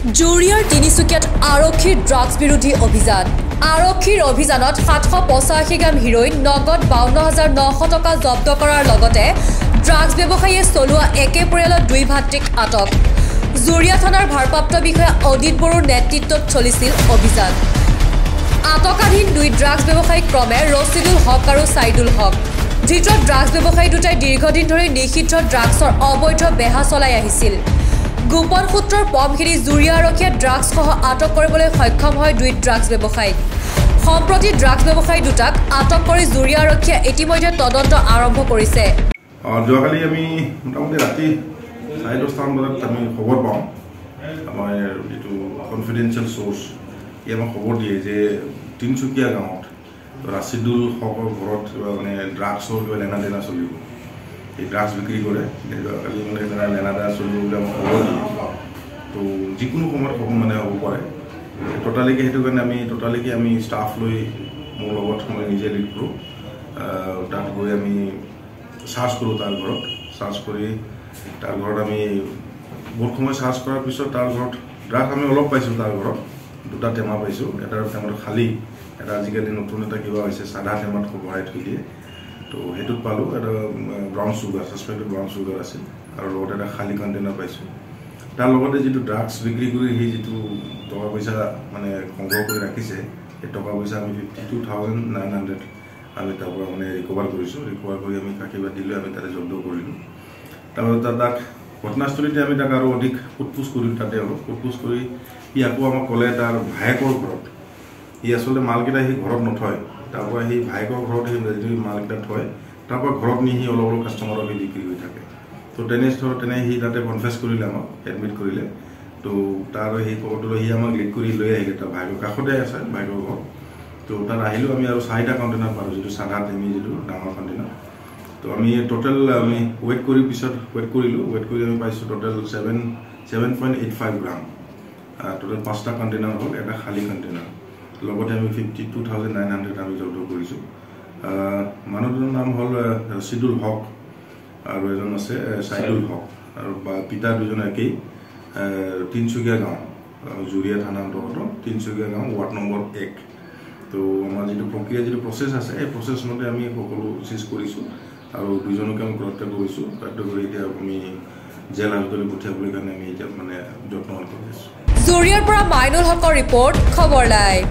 জুৰিয়াৰ তিনিচুকীয়াত আৰক্ষীৰ ড্ৰাগছ বিৰোধী অভিযান। আৰক্ষীৰ অভিযানত সাতশ পঁচাশী গ্ৰাম হিৰ'ইন নগদ বাৱন্ন হাজাৰ নশ টকা জব্দ কৰাৰ লগতে ড্ৰাগছ ব্যৱসায়ীয়ে চলোৱা একে পৰিয়ালৰ দুই ভাতৃক আটক। জুৰিয়া থানাৰ ভাৰপ্ৰাপ্ত বিষয়া অদিত বড়োৰ নেতৃত্বত চলিছিল অভিযান। আটকাধীন দুই ড্ৰাগছ ব্যৱসায়ী ক্ৰমে ৰছিদুল হক আৰু ছাইদুল হক। ধৃত ড্ৰাগছ ব্যৱসায়ী দুটাই দীৰ্ঘদিন ধৰি নিষিদ্ধ ড্ৰাগছৰ অবৈধ বেহা চলাই আহিছিল। গোপন সূত্ৰৰ পমখিনি জুৰিয়া আৰক্ষীয়ে ড্ৰাগছসহ আটক কৰিবলৈ সক্ষম হয় দুই ড্ৰাগছ ব্যৱসায়ীক। সম্প্ৰতি ড্ৰাগছ ব্যৱসায়ী দুটাক আটক কৰি জুৰিয়া আৰক্ষীয়ে ইতিমধ্যে তদন্ত আৰম্ভ কৰিছে। যোৱাকালি আমি মোটামুটি ৰাতি চাৰে দহটামান বজাত আমি খবৰ পাওঁ। আমাৰ যিটো কনফিডেঞ্চিয়েল চ'ৰ্চ ই আমাক খবৰ দিয়ে যে তিনিচুকীয়া গাঁৱত ৰাছিদুল হকৰ ঘৰত মানে ড্ৰাগছৰ কিবা লেনা দেনা চলিব। ড্ৰাগছ বিক্ৰী কৰে যোৱাকালি মানে তেনে লেনা দেনা চলিব বুলি আমাক খবৰ দিয়ে তো যিকোনো সময়ত খবৰ মানে হ'ব পাৰে। ট'টালিকে সেইটো কাৰণে আমি ট'টালিকে আমি ষ্টাফ লৈ মোৰ লগত মই নিজে লিড কৰোঁ। তাত গৈ আমি চাৰ্চ কৰোঁ তাৰ ঘৰত। চাৰ্চ কৰি তাৰ ঘৰত আমি বহুত সময় চাৰ্চ কৰাৰ পিছত তাৰ ঘৰত ড্ৰাগছ আমি অলপ পাইছোঁ তাৰ ঘৰত দুটা টেমা পাইছোঁ। এটা টেমাটো খালী এটা আজিকালি নতুন এটা কিবা হৈছে চাধা টেমাত ভৰাই থৈ দিয়ে। তো সেইটোত পালোঁ এটা brown sugar suspected brown sugar আছিল। আৰু লগতে এটা খালী কণ্টেইনাৰ পাইছোঁ। তাৰ লগতে যিটো ড্ৰাগছ বিক্ৰী কৰি সি যিটো টকা পইচা মানে সংগ্ৰহ কৰি ৰাখিছে সেই টকা পইচা আমি fifty two thousand nine hundred আমি তাৰ পৰা মানে ৰিকভাৰ কৰিছোঁ। ৰিকভাৰ কৰি আমি কাষী বাতি লৈ আমি তাতে জব্দ কৰিলোঁ। তাৰপিছত তাক ঘটনাস্থলীতে আমি তাক আৰু অধিক সোধ কৰিলোঁ তাতে অলপ সোধ কৰি সি আকৌ আমাক ক'লে তাৰ ভায়েকৰ ঘৰত। সি আচলতে মালকেইটা সি ঘৰত নথয়। তাৰ পৰা সি ভায়েকৰ ঘৰত সি যদি মালকেইটা থয় তাৰ পৰা ঘৰত নি সি অলপ অলপ কাষ্টমাৰক সি বিক্ৰী কৰি থাকে। তো তেনে তেনে সি তাতে কনফেছ কৰিলে আমাক এডমিট কৰিলে। তো তাৰ সেই লৈ সি আমাক লিড কৰি লৈ আহিলে তাৰ ভাইকৰ কাষতে আছে ভাইকৰ ঘৰ। তো তাত আহিলোঁ আমি আৰু চাৰিটা কণ্টেইনাৰ পালোঁ যিটো চাধা টেমি যিটো ডাঙৰ কণ্টেইনাৰ তো আমি টোটেল আমি ৱেইট কৰি পিছত ৱেইট কৰিলোঁ। ৱেইট কৰি আমি পাইছোঁ total seven seven point eight five gram total পাঁচটা কণ্টেইনাৰ হ'ল এটা খালী কণ্টেইনাৰ লগতে আমি fifty two thousand nine hundred আমি জব্দ কৰিছোঁ। মানুহজনৰ নাম হ'ল ৰচিদুল হক আৰু এজন আছে চাইদুল হক। আৰু বা- পিতা দুজন একেই তিনিচুকীয়া গাঁও জুৰীয়া থানা অন্তৰ্গত তিনিচুকীয়া গাঁও ৱাৰ্ড নম্বৰ এক। তো আমাৰ যিটো প্ৰক্ৰিয়া যিটো প্ৰচেছ আছে সেই প্ৰচেছ মতে আমি সকলো চিজ কৰিছোঁ আৰু দুজনকে আমি গ্ৰেপ্তাৰ কৰিছোঁ। গ্ৰেপ্তাৰ কৰি এতিয়া আমি জেল হাজতলৈ পঠিয়াবলৈ কাৰণে আমি এতিয়া মানে যত্নৱান কৰি আছোঁ। জুৰিয়াৰ পৰা মাইনুল হকৰ ৰিপৰ্ট খবৰ লাইভ।